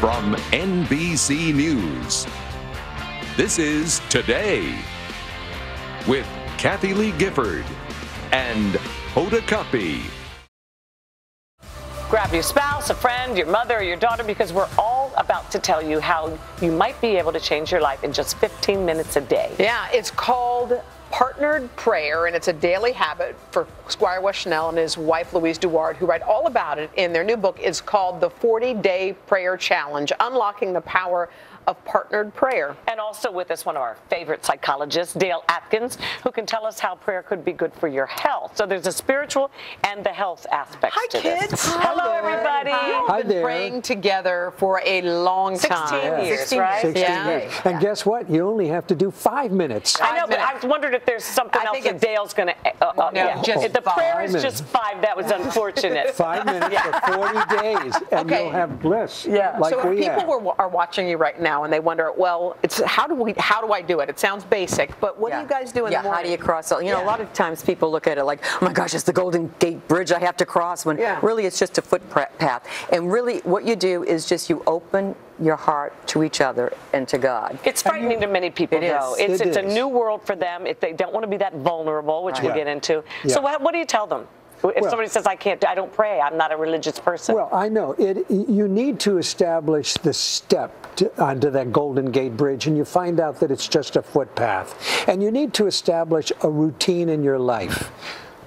from NBC News. This is Today with Kathie Lee Gifford and Hoda Kotb. Grab your spouse, a friend, your mother, or your daughter because we're all about to tell you how you might be able to change your life in just 15 minutes a day. Yeah, it's called partnered prayer, and it's a daily habit for Squire Rushnell and his wife Louise DuArt, who write all about it in their new book. is called the 40 Day Prayer Challenge: Unlocking the Power of partnered prayer. And also with us, one of our favorite psychologists, Dale Atkins, who can tell us how prayer could be good for your health. So there's a spiritual and the health aspect Hi, to kids. this. Hi kids. Hello, there. everybody. You've been there. praying together for a long 16 time. years, 16 right? 16 Yeah. years. And guess what? You only have to do five minutes. I know, Five but minutes. I wondered if there's something I else think that Dale's going to. Uh, uh, No, yeah. just If the prayer five is minutes. just five. That was unfortunate. Five minutes for 40 days, and Okay. you'll have bliss Yeah. like so if we people have. were, are watching you right now and they wonder, well, it's how do we how do I do it? It sounds basic, but what do you guys do in yeah, the morning? how do you cross? You know, Yeah. a lot of times people look at it like, oh my gosh, it's the Golden Gate Bridge I have to cross. When Yeah. really it's just a footpath. And really, what you do is just you open your heart to each other and to God. It's frightening to many people, It is. though. It's, It it's a new world for them if they don't want to be that vulnerable, which we'll Right. get into. Yeah. So, what, what do you tell them? If Well- somebody says, I can't, I don't pray, I'm not a religious person. Well, I know it. You need to establish the step to, onto that Golden Gate Bridge, and you find out that it's just a footpath. And you need to establish a routine in your life.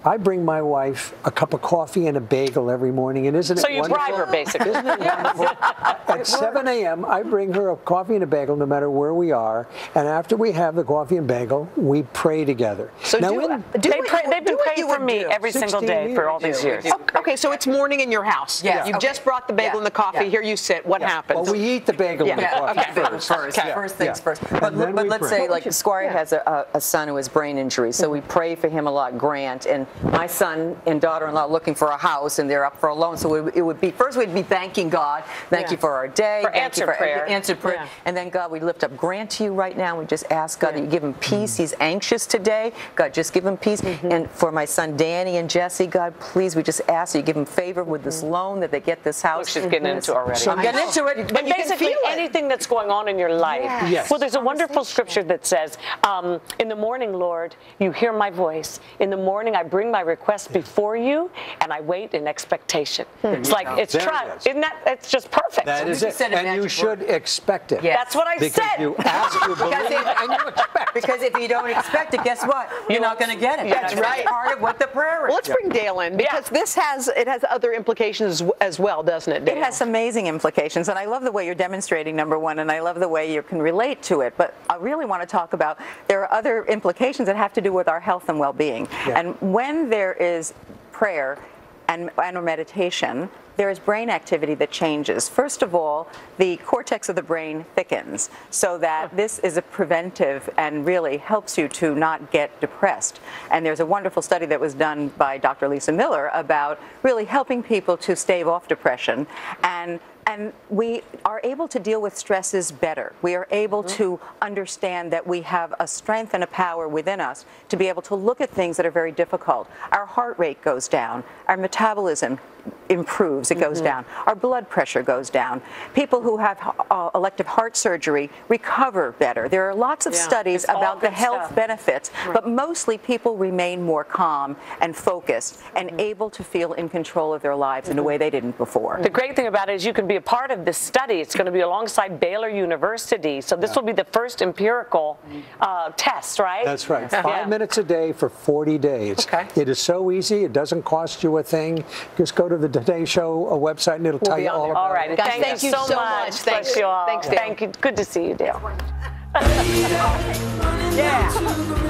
I bring my wife a cup of coffee and a bagel every morning, and isn't it wonderful? so you wonderful? bribe her, basically. Isn't it wonderful? At 7 a.m., I bring her a coffee and a bagel no matter where we are. And after we have the coffee and bagel, we pray together. So now, do, in- do they pray, they've been what praying for me do. every single 16 day for all these years. Oh, Okay, so it's morning in your house. Yes. You've Okay. just brought the bagel Yeah. and the coffee. Yeah. Here you sit. What happens? well, we eat the bagel and the Yeah, coffee okay. first. First, Okay. first things Yeah. first. But, but let's pray. say, like, Squire has a, a a son who has brain injury, so we pray for him a lot, Grant. And my son and daughter-in-law looking for a house, and they're up for a loan. So it, it would be first we'd be thanking God, thank Yeah. you for our day, For thank answered you for prayer. answered prayer, Yeah. and then God, we lift up Grant to you right now. We just ask God that you give him peace. He's anxious today. God, just give him peace. Mm-hmm. And for my son Danny and Jesse, God, please, we just ask that you give him favor with this loan that they get this house. Which she's getting into already. So I'm getting into it. But you basically, it. anything that's going on in your life. Yes. Well, there's a wonderful scripture that says, um, In the morning, Lord, you hear my voice. In the morning, I bring my request before you, and I wait in expectation. Hmm. It's like, it's There it try. is. Isn't that, it's just perfect. That is you it. said And you magic should word. expect it. Yeah. That's what I Because said. you ask, you believe, and you expect. Because if you don't expect it, guess what? You're not going to get it. That's That's right. part of what the prayer is. well, let's bring Dale in because this has it has other implications as- as well, doesn't it? Dale? It has amazing implications, and I love the way you're demonstrating number one, and I love the way you can relate to it. But I really want to talk about there are other implications that have to do with our health and well-being. Yeah. And when there is prayer and, and meditation, there is brain activity that changes. First of all, the cortex of the brain thickens, so that this is a preventive and really helps you to not get depressed. And there's a wonderful study that was done by Dr. Lisa Miller about really helping people to stave off depression and and we are able to deal with stresses better. We are able mm-hmm. to understand that we have a strength and a power within us to be able to look at things that are very difficult. Our heart rate goes down, our metabolism improves, it goes down, our blood pressure goes down. People who have uh, elective heart surgery recover better. There are lots of Yeah, studies about the health stuff. benefits, but mostly people remain more calm and focused and Mm-hmm. able to feel in control of their lives in a way they didn't before. The great thing about it is you can be a part of this study. It's going to be alongside Baylor University. So this will be the first empirical uh, test, right? That's right. Five Yeah. minutes a day for 40 days. Okay. It is so easy. It doesn't cost you a thing. Just go to the Today Show a website and it'll tell you all there. about All right. it. Guys, thank, thank you you so so much. much. Thanks. Bless you all. Thanks, Dale. Thank you. Good to see you, Dale. Yeah.